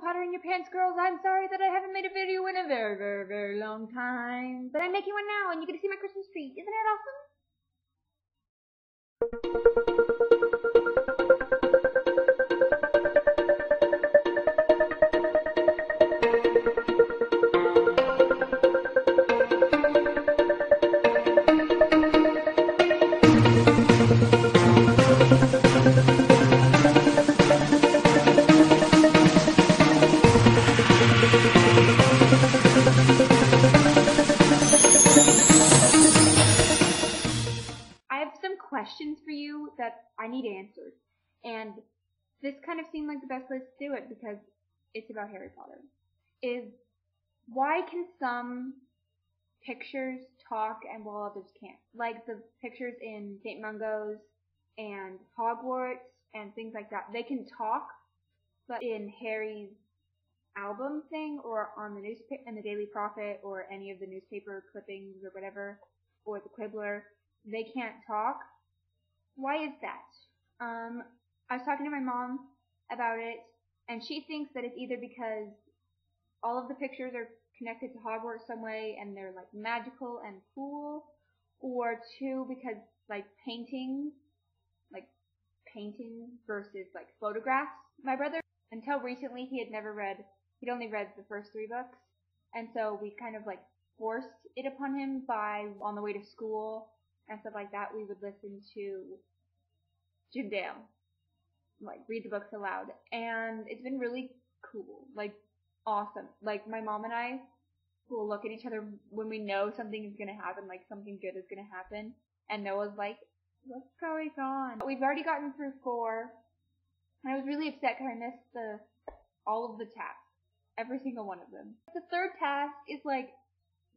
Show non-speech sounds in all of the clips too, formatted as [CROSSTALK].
Potter in Your Pants girls. I'm sorry that I haven't made a video in a very, very, very long time. But I'm making one now and you get to see my Christmas tree. Isn't it awesome? Questions for you that I need answered. And this kind of seemed like the best place to do it because it's about Harry Potter. Is why can some pictures talk and while others can't? Like the pictures in St. Mungo's and Hogwarts and things like that. They can talk, but in Harry's album thing or on the newspaper in the Daily Prophet or any of the newspaper clippings or whatever or the Quibbler, they can't talk. Why is that? Um, I was talking to my mom about it, and she thinks that it's either because all of the pictures are connected to Hogwarts some way and they're like magical and cool, or two, because like paintings, like paintings versus like photographs. My brother, until recently, he had never read, he'd only read the first three books, and so we kind of like forced it upon him by on the way to school and stuff like that, we would listen to Jim Dale, like read the books aloud, and it's been really cool, like awesome. Like my mom and I will look at each other when we know something is gonna happen, like something good is gonna happen, and Noah's like, "What's going on?" We've already gotten through four, and I was really upset because I missed the all of the tasks, every single one of them. The third task is like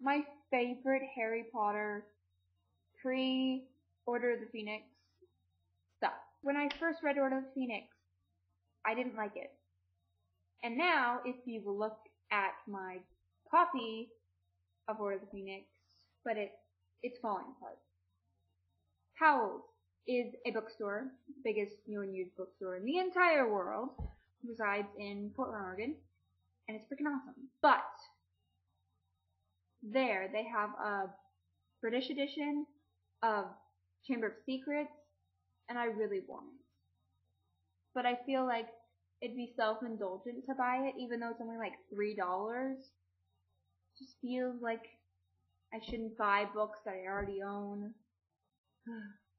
my favorite Harry Potter pre Order of the Phoenix stuff. When I first read Order of the Phoenix, I didn't like it. And now, if you look at my copy of Order of the Phoenix, but it it's falling apart. Powell's is a bookstore, biggest new and used bookstore in the entire world, resides in Portland, Oregon, and it's freaking awesome. But there they have a British edition of Chamber of Secrets, and I really want it. But I feel like it'd be self-indulgent to buy it, even though it's only like three dollars. Just feels like I shouldn't buy books that I already own. [SIGHS]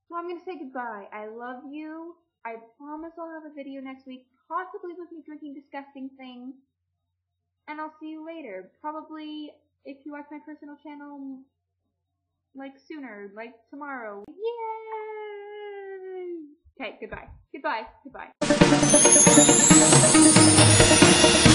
So I'm gonna say goodbye. I love you. I promise I'll have a video next week, possibly with me drinking disgusting things. And I'll see you later. Probably if you watch my personal channel, like sooner, like tomorrow. Yay! Okay, goodbye. Goodbye. Goodbye. [LAUGHS]